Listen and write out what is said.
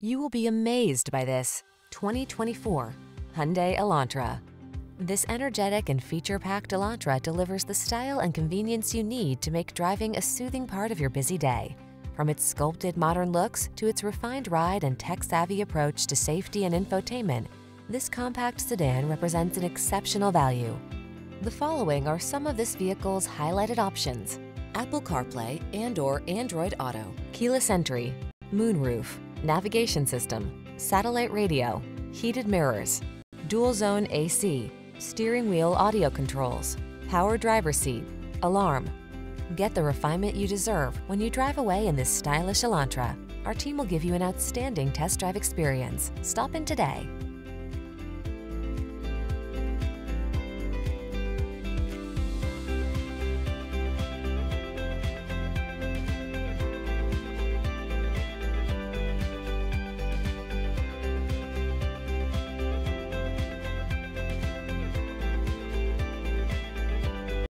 You will be amazed by this 2024 Hyundai Elantra. This energetic and feature-packed Elantra delivers the style and convenience you need to make driving a soothing part of your busy day. From its sculpted modern looks to its refined ride and tech-savvy approach to safety and infotainment, this compact sedan represents an exceptional value. The following are some of this vehicle's highlighted options. Apple CarPlay and or Android Auto, keyless entry, moonroof, navigation system, satellite radio, heated mirrors, dual zone AC, steering wheel audio controls, power driver seat, alarm. Get the refinement you deserve when you drive away in this stylish Elantra. Our team will give you an outstanding test drive experience. Stop in today.